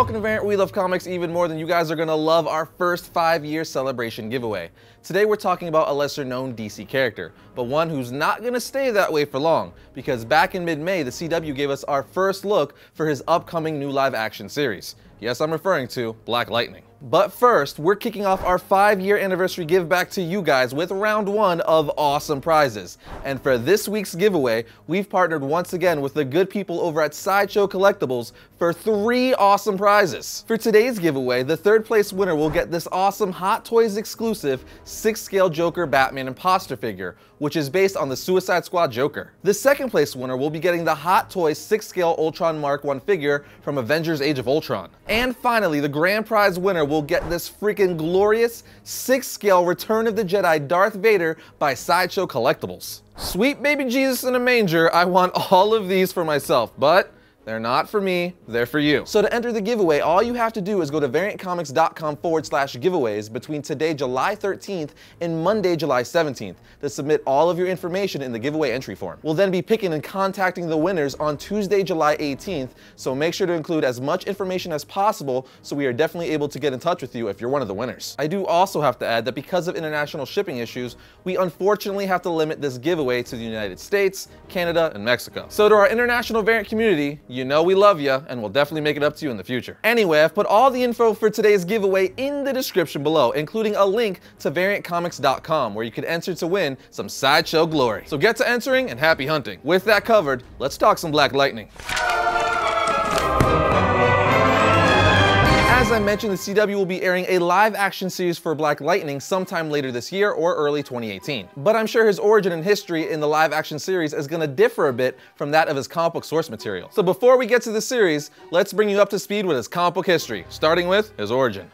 welcome to Variant We Love Comics even more than you guys are gonna love our first five year celebration giveaway. Today we're talking about a lesser known DC character, but one who's not gonna stay that way for long, because back in mid-May, the CW gave us our first look for his upcoming new live action series. Yes, I'm referring to Black Lightning. But first, we're kicking off our five year anniversary give back to you guys with round one of awesome prizes. And for this week's giveaway, we've partnered once again with the good people over at Sideshow Collectibles for three awesome prizes. For today's giveaway, the third place winner will get this awesome Hot Toys exclusive six scale Joker Batman imposter figure, which is based on the Suicide Squad Joker. The second place winner will be getting the Hot Toys 6 scale Ultron Mark 1 figure from Avengers Age of Ultron. And finally, the grand prize winner will get this freaking glorious 6 scale Return of the Jedi Darth Vader by Sideshow Collectibles. Sweet baby Jesus in a manger, I want all of these for myself, but they're not for me, they're for you. So to enter the giveaway, all you have to do is go to variantcomics.com forward slash giveaways between today, July 13th and Monday, July 17th to submit all of your information in the giveaway entry form. We'll then be picking and contacting the winners on Tuesday, July 18th, so make sure to include as much information as possible so we are definitely able to get in touch with you if you're one of the winners. I do also have to add that because of international shipping issues, we unfortunately have to limit this giveaway to the United States, Canada, and Mexico. So to our international variant community, you know we love you, and we'll definitely make it up to you in the future. Anyway, I've put all the info for today's giveaway in the description below, including a link to variantcomics.com where you can enter to win some Sideshow glory. So get to entering and happy hunting. With that covered, let's talk some Black Lightning. As I mentioned, the CW will be airing a live action series for Black Lightning sometime later this year or early 2018. But I'm sure his origin and history in the live action series is gonna differ a bit from that of his comic book source material. So before we get to the series, let's bring you up to speed with his comic book history, starting with his origin.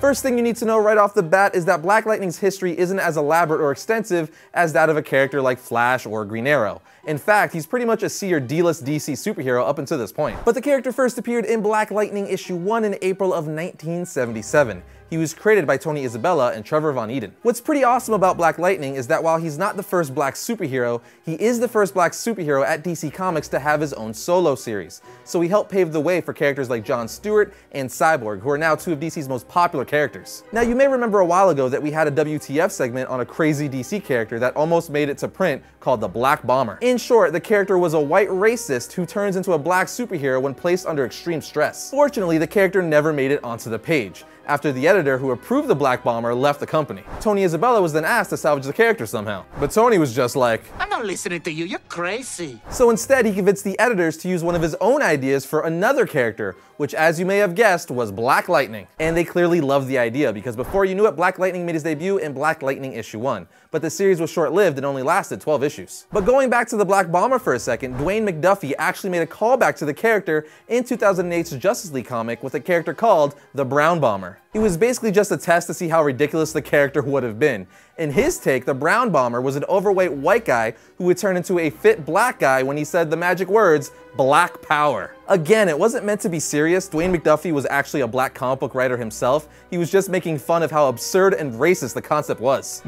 First thing you need to know right off the bat is that Black Lightning's history isn't as elaborate or extensive as that of a character like Flash or Green Arrow. In fact, he's pretty much a C or D-list DC superhero up until this point. But the character first appeared in Black Lightning issue 1 in April of 1977. He was created by Tony Isabella and Trevor Von Eeden. What's pretty awesome about Black Lightning is that while he's not the first black superhero, he is the first black superhero at DC Comics to have his own solo series. So he helped pave the way for characters like John Stewart and Cyborg, who are now two of DC's most popular characters. Now you may remember a while ago that we had a WTF segment on a crazy DC character that almost made it to print called the Black Bomber. In short, the character was a white racist who turns into a black superhero when placed under extreme stress. Fortunately, the character never made it onto the page after the editor who approved the Black Bomber left the company. Tony Isabella was then asked to salvage the character somehow. But Tony was just like, I'm not listening to you, you're crazy. So instead, he convinced the editors to use one of his own ideas for another character, which as you may have guessed, was Black Lightning. And they clearly loved the idea because before you knew it, Black Lightning made his debut in Black Lightning issue 1. But the series was short-lived and only lasted 12 issues. But going back to the Black Bomber for a second, Dwayne McDuffie actually made a callback to the character in 2008's Justice League comic with a character called the Brown Bomber. It was basically just a test to see how ridiculous the character would have been. In his take, the Brown Bomber was an overweight white guy who would turn into a fit black guy when he said the magic words, Black Power. Again, it wasn't meant to be serious. Dwayne McDuffie was actually a black comic book writer himself. He was just making fun of how absurd and racist the concept was.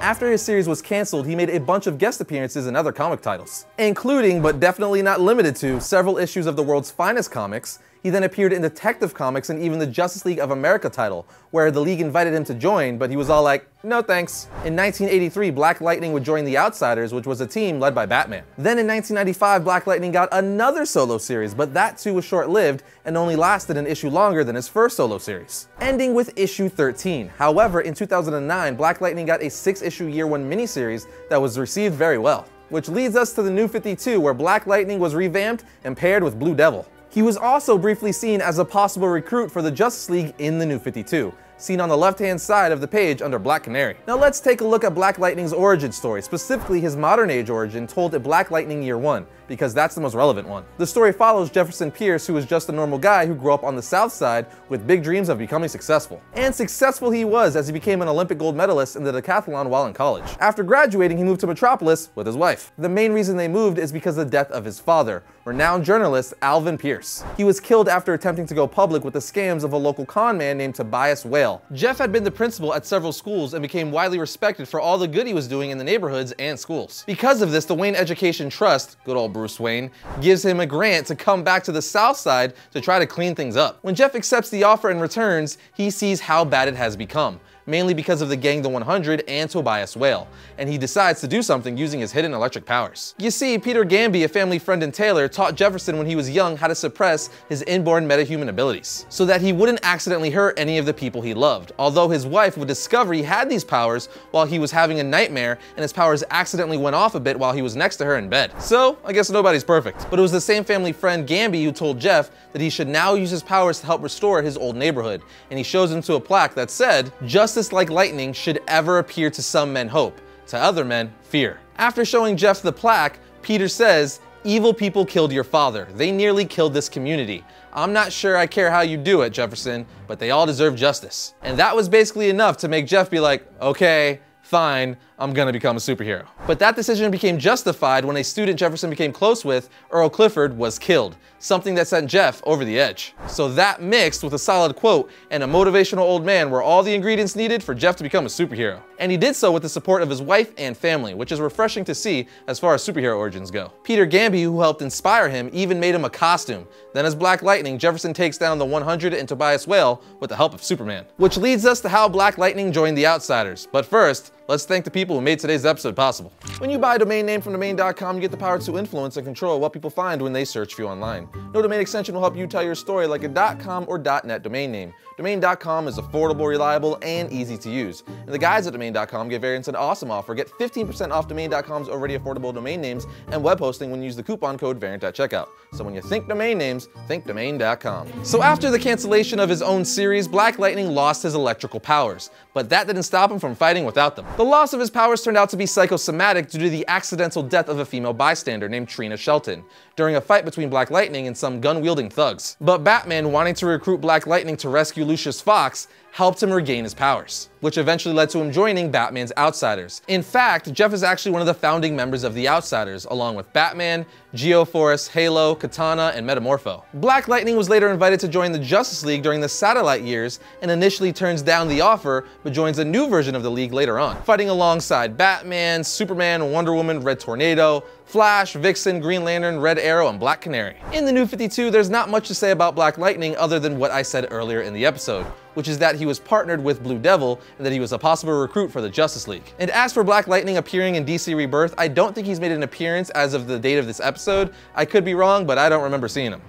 After his series was canceled, he made a bunch of guest appearances in other comic titles, including, but definitely not limited to, several issues of the world's finest comics, he then appeared in Detective Comics and even the Justice League of America title, where the League invited him to join, but he was all like, no thanks. In 1983, Black Lightning would join the Outsiders, which was a team led by Batman. Then in 1995, Black Lightning got another solo series, but that too was short-lived and only lasted an issue longer than his first solo series, ending with issue 13. However, in 2009, Black Lightning got a six-issue year one miniseries that was received very well. Which leads us to the New 52, where Black Lightning was revamped and paired with Blue Devil. He was also briefly seen as a possible recruit for the Justice League in the New 52, seen on the left-hand side of the page under Black Canary. Now let's take a look at Black Lightning's origin story, specifically his modern age origin told at Black Lightning Year 1, because that's the most relevant one. The story follows Jefferson Pierce, who was just a normal guy who grew up on the South Side with big dreams of becoming successful. And successful he was as he became an Olympic gold medalist in the decathlon while in college. After graduating, he moved to Metropolis with his wife. The main reason they moved is because of the death of his father, renowned journalist Alvin Pierce. He was killed after attempting to go public with the scams of a local con man named Tobias Whale. Jeff had been the principal at several schools and became widely respected for all the good he was doing in the neighborhoods and schools. Because of this, the Wayne Education Trust, good old Bruce Wayne, gives him a grant to come back to the South Side to try to clean things up. When Jeff accepts the offer and returns, he sees how bad it has become mainly because of the Gang the 100 and Tobias Whale, and he decides to do something using his hidden electric powers. You see, Peter Gambi, a family friend and tailor, taught Jefferson when he was young how to suppress his inborn metahuman abilities, so that he wouldn't accidentally hurt any of the people he loved, although his wife would discover he had these powers while he was having a nightmare and his powers accidentally went off a bit while he was next to her in bed. So, I guess nobody's perfect. But it was the same family friend Gambi who told Jeff that he should now use his powers to help restore his old neighborhood, and he shows him to a plaque that said, just justice like lightning should ever appear to some men hope, to other men fear. After showing Jeff the plaque, Peter says, Evil people killed your father. They nearly killed this community. I'm not sure I care how you do it, Jefferson, but they all deserve justice. And that was basically enough to make Jeff be like, okay, fine, I'm gonna become a superhero. But that decision became justified when a student Jefferson became close with, Earl Clifford, was killed, something that sent Jeff over the edge. So that mixed with a solid quote and a motivational old man were all the ingredients needed for Jeff to become a superhero. And he did so with the support of his wife and family, which is refreshing to see as far as superhero origins go. Peter Gambi, who helped inspire him, even made him a costume. Then as Black Lightning, Jefferson takes down the 100 and Tobias Whale with the help of Superman. Which leads us to how Black Lightning joined the Outsiders. But first, let's thank the people who made today's episode possible. When you buy a domain name from domain.com, you get the power to influence and control what people find when they search for you online. No domain extension will help you tell your story like a .com or .net domain name. Domain.com is affordable, reliable, and easy to use. And the guys at Domain.com give variants an awesome offer. Get 15% off Domain.com's already affordable domain names and web hosting when you use the coupon code variant at checkout. So when you think domain names, think Domain.com. So after the cancellation of his own series, Black Lightning lost his electrical powers, but that didn't stop him from fighting without them. The loss of his powers turned out to be psychosomatic due to the accidental death of a female bystander named Trina Shelton during a fight between Black Lightning and some gun-wielding thugs. But Batman, wanting to recruit Black Lightning to rescue Lucius Fox, helped him regain his powers, which eventually led to him joining Batman's Outsiders. In fact, Jeff is actually one of the founding members of the Outsiders, along with Batman, Geoforce, Halo, Katana, and Metamorpho. Black Lightning was later invited to join the Justice League during the Satellite years and initially turns down the offer, but joins a new version of the League later on, fighting alongside Batman, Superman, Wonder Woman, Red Tornado, Flash, Vixen, Green Lantern, Red Arrow, and Black Canary. In the New 52, there's not much to say about Black Lightning other than what I said earlier in the episode, which is that he was partnered with Blue Devil and that he was a possible recruit for the Justice League. And as for Black Lightning appearing in DC Rebirth, I don't think he's made an appearance as of the date of this episode. I could be wrong, but I don't remember seeing him.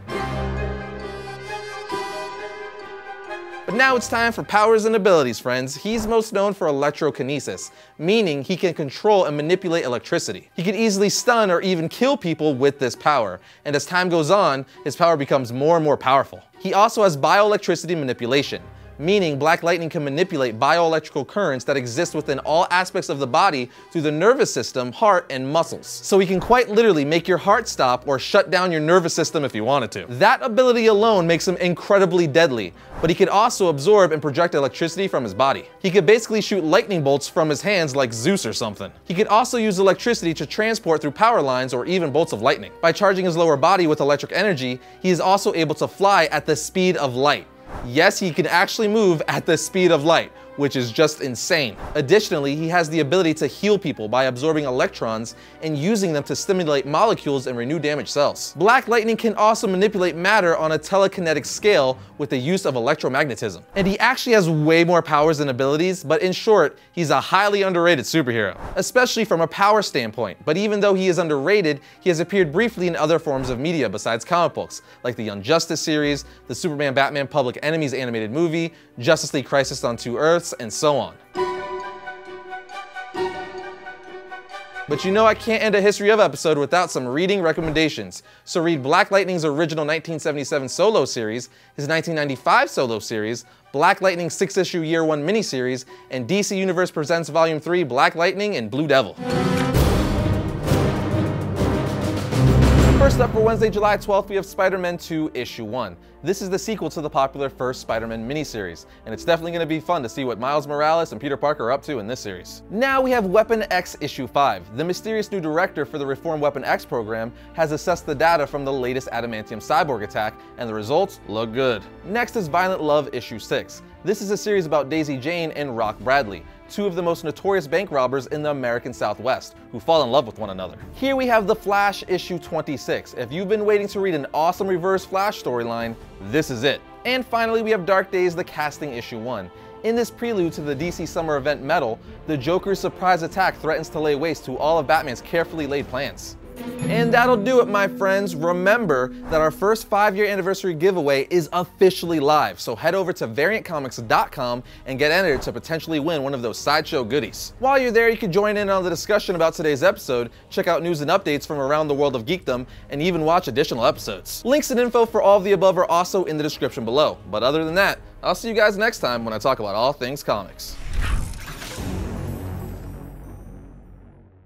But now it's time for powers and abilities, friends. He's most known for electrokinesis, meaning he can control and manipulate electricity. He can easily stun or even kill people with this power, and as time goes on, his power becomes more and more powerful. He also has bioelectricity manipulation, meaning Black Lightning can manipulate bioelectrical currents that exist within all aspects of the body through the nervous system, heart, and muscles. So he can quite literally make your heart stop or shut down your nervous system if he wanted to. That ability alone makes him incredibly deadly, but he could also absorb and project electricity from his body. He could basically shoot lightning bolts from his hands like Zeus or something. He could also use electricity to transport through power lines or even bolts of lightning. By charging his lower body with electric energy, he is also able to fly at the speed of light. Yes, he can actually move at the speed of light, which is just insane. Additionally, he has the ability to heal people by absorbing electrons and using them to stimulate molecules and renew damaged cells. Black Lightning can also manipulate matter on a telekinetic scale with the use of electromagnetism. And he actually has way more powers and abilities, but in short, he's a highly underrated superhero, especially from a power standpoint. But even though he is underrated, he has appeared briefly in other forms of media besides comic books, like the Young Justice series, the Superman Batman Public Enemies animated movie, Justice League Crisis on Two Earths, and so on. But you know I can't end a History of episode without some reading recommendations. So read Black Lightning's original 1977 solo series, his 1995 solo series, Black Lightning's six-issue Year One miniseries, and DC Universe Presents Volume 3 Black Lightning and Blue Devil. First up for Wednesday, July 12th, we have Spider-Man 2 Issue 1. This is the sequel to the popular first Spider-Man miniseries, and it's definitely going to be fun to see what Miles Morales and Peter Parker are up to in this series. Now we have Weapon X Issue 5. The mysterious new director for the Reform Weapon X program has assessed the data from the latest Adamantium cyborg attack, and the results look good. Next is Violent Love Issue 6. This is a series about Daisy Jane and Rock Bradley, two of the most notorious bank robbers in the American Southwest, who fall in love with one another. Here we have The Flash issue 26. If you've been waiting to read an awesome reverse Flash storyline, this is it. And finally, we have Dark Days, the casting issue 1. In this prelude to the DC summer event Metal, the Joker's surprise attack threatens to lay waste to all of Batman's carefully laid plans. And that'll do it, my friends. Remember that our first five year anniversary giveaway is officially live, so head over to variantcomics.com and get entered to potentially win one of those sideshow goodies. While you're there, you can join in on the discussion about today's episode, check out news and updates from around the world of geekdom, and even watch additional episodes. Links and info for all of the above are also in the description below. But other than that, I'll see you guys next time when I talk about all things comics.